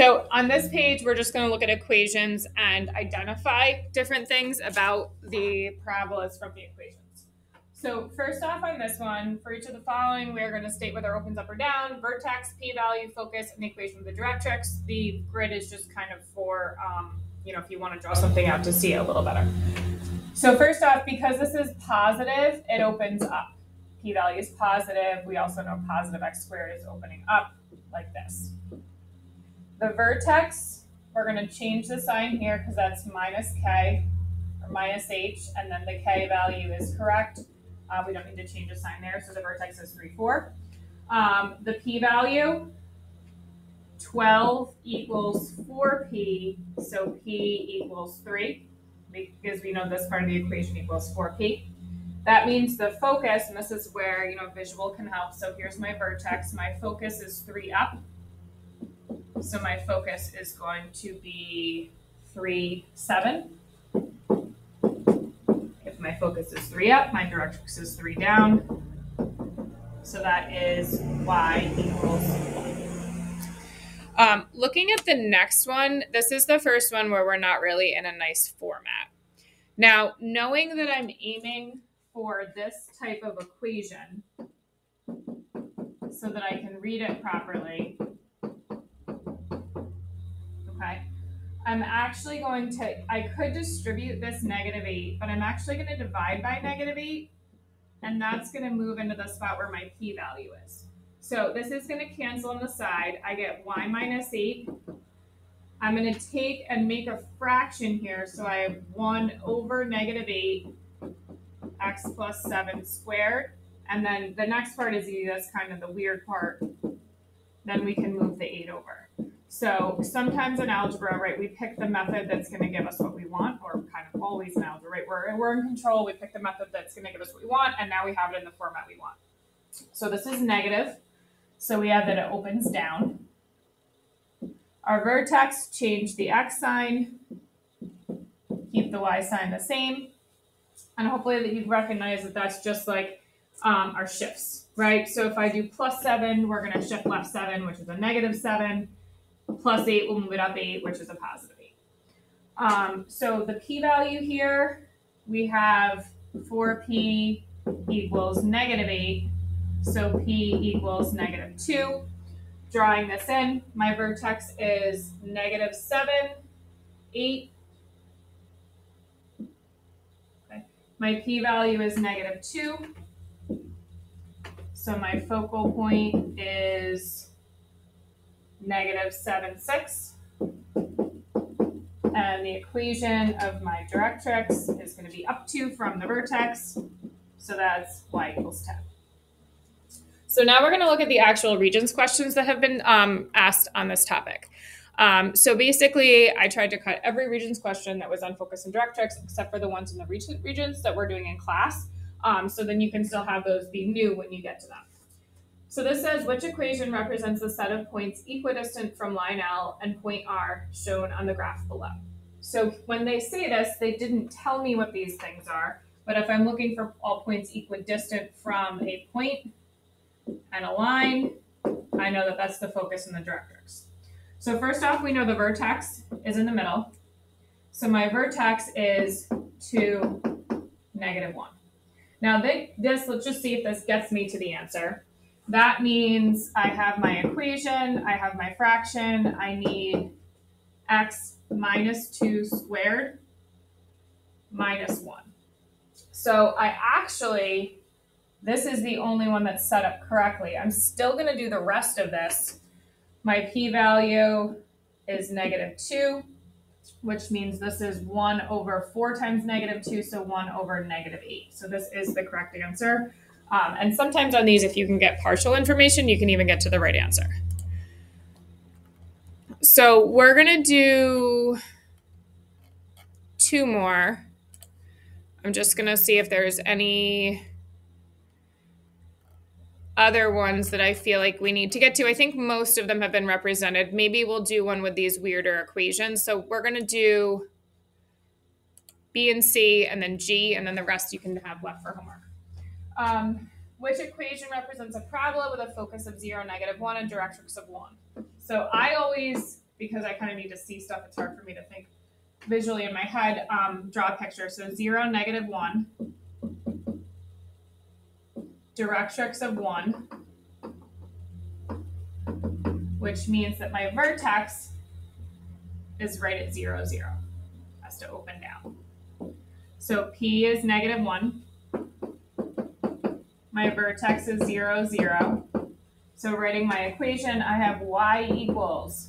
So on this page, we're just going to look at equations and identify different things about the parabolas from the equations. So first off on this one, for each of the following, we're going to state whether it opens up or down, vertex, p-value, focus, and the equation of the directrix. The grid is just kind of for, um, you know, if you want to draw something out to see it a little better. So first off, because this is positive, it opens up. P-value is positive. We also know positive x squared is opening up like this. The vertex, we're going to change the sign here because that's minus k or minus h, and then the k value is correct. Uh, we don't need to change the sign there, so the vertex is 3, 4. Um, the p-value, 12 equals 4p, so p equals 3, because we know this part of the equation equals 4p. That means the focus, and this is where, you know, visual can help. So here's my vertex. My focus is 3 up. So my focus is going to be 3, 7. If my focus is 3 up, my directrix is 3 down. So that is y equals 1. Um, looking at the next one, this is the first one where we're not really in a nice format. Now, knowing that I'm aiming for this type of equation so that I can read it properly, okay, I'm actually going to, I could distribute this negative 8, but I'm actually going to divide by negative 8, and that's going to move into the spot where my p-value is. So this is going to cancel on the side. I get y minus 8. I'm going to take and make a fraction here. So I have 1 over negative 8 x plus 7 squared. And then the next part is easy. That's kind of the weird part. Then we can move the 8 over. So sometimes in algebra, right, we pick the method that's going to give us what we want, or kind of always in algebra, right? We're, we're in control. We pick the method that's going to give us what we want, and now we have it in the format we want. So this is negative. So we have that it opens down. Our vertex, change the x sign, keep the y sign the same. And hopefully that you recognize that that's just like um, our shifts, right? So if I do plus 7, we're going to shift left 7, which is a negative 7 plus 8 will move it up 8, which is a positive 8. Um, so the p-value here, we have 4p equals negative 8. So p equals negative 2. Drawing this in, my vertex is negative 7, 8. Okay. My p-value is negative 2. So my focal point is negative 7, 6. And the equation of my directrix is going to be up 2 from the vertex. So that's y equals 10. So now we're going to look at the actual Regents questions that have been um, asked on this topic. Um, so basically, I tried to cut every Regents question that was on focus and directrix, except for the ones in the recent Regents that we're doing in class. Um, so then you can still have those be new when you get to them. So this says which equation represents the set of points equidistant from line L and point R shown on the graph below. So when they say this, they didn't tell me what these things are, but if I'm looking for all points equidistant from a point and a line, I know that that's the focus and the directrix. So first off, we know the vertex is in the middle. So my vertex is 2, negative 1. Now this, let's just see if this gets me to the answer. That means I have my equation, I have my fraction, I need x minus 2 squared minus 1. So I actually, this is the only one that's set up correctly. I'm still going to do the rest of this. My p-value is negative 2, which means this is 1 over 4 times negative 2, so 1 over negative 8. So this is the correct answer. Um, and sometimes on these, if you can get partial information, you can even get to the right answer. So we're going to do two more. I'm just going to see if there's any other ones that I feel like we need to get to. I think most of them have been represented. Maybe we'll do one with these weirder equations. So we're going to do B and C and then G, and then the rest you can have left for homework. Um, which equation represents a parabola with a focus of 0, negative 1, and directrix of 1? So I always because I kind of need to see stuff. It's hard for me to think visually in my head. Um, draw a picture. So zero, negative one, directrix of one, which means that my vertex is right at zero, zero. Has to open down. So P is negative one. My vertex is zero, zero. So writing my equation, I have y equals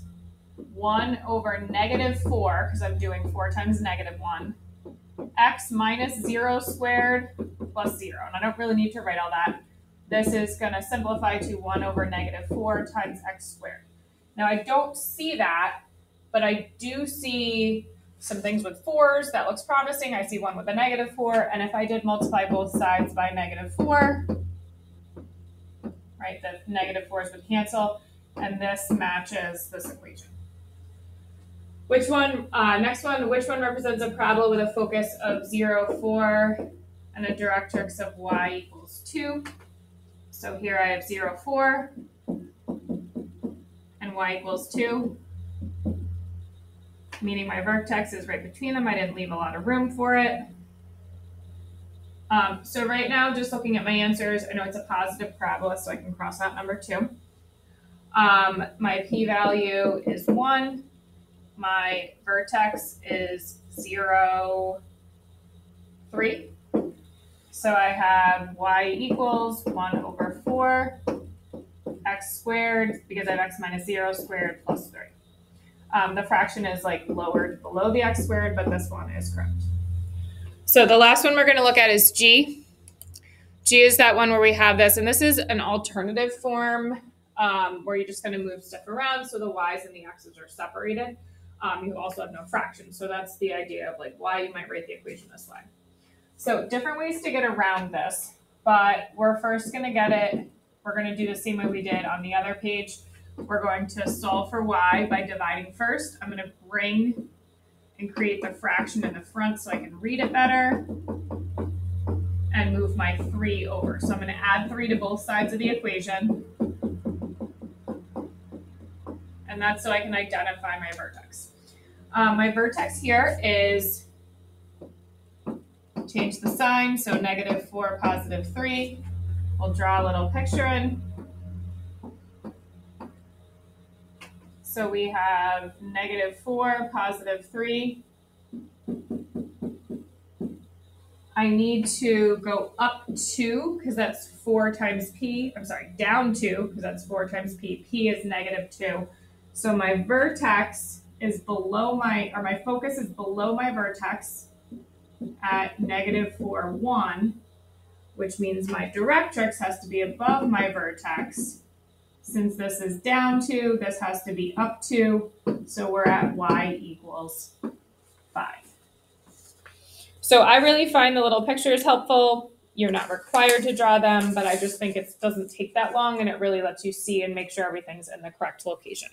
1 over negative 4, because I'm doing 4 times negative 1, x minus 0 squared plus 0. And I don't really need to write all that. This is going to simplify to 1 over negative 4 times x squared. Now I don't see that, but I do see some things with 4s. That looks promising. I see one with a negative 4. And if I did multiply both sides by negative 4, right? The negative fours would cancel, and this matches this equation. Which one, uh, next one, which one represents a parabola with a focus of 0, 4, and a directrix of y equals 2? So here I have 0, 4, and y equals 2, meaning my vertex is right between them. I didn't leave a lot of room for it. Um, so right now, just looking at my answers, I know it's a positive parabola, so I can cross out number two. Um, my p-value is 1. My vertex is 0, 3. So I have y equals 1 over 4 x squared, because I have x minus 0 squared plus 3. Um, the fraction is like lowered below the x squared, but this one is correct. So the last one we're going to look at is G. G is that one where we have this, and this is an alternative form um, where you're just going to move stuff around so the y's and the x's are separated. Um, you also have no fractions, so that's the idea of like why you might write the equation this way. So different ways to get around this, but we're first going to get it. We're going to do the same way we did on the other page. We're going to solve for y by dividing first. I'm going to bring and create the fraction in the front so I can read it better and move my 3 over. So I'm going to add 3 to both sides of the equation. And that's so I can identify my vertex. Um, my vertex here is, change the sign, so negative 4, positive 3. We'll draw a little picture in. So we have negative 4, positive 3. I need to go up 2 because that's 4 times p. I'm sorry, down 2 because that's 4 times p. p is negative 2. So my vertex is below my, or my focus is below my vertex at negative 4, 1, which means my directrix has to be above my vertex since this is down 2, this has to be up 2. So we're at y equals 5. So I really find the little pictures helpful. You're not required to draw them, but I just think it doesn't take that long and it really lets you see and make sure everything's in the correct location.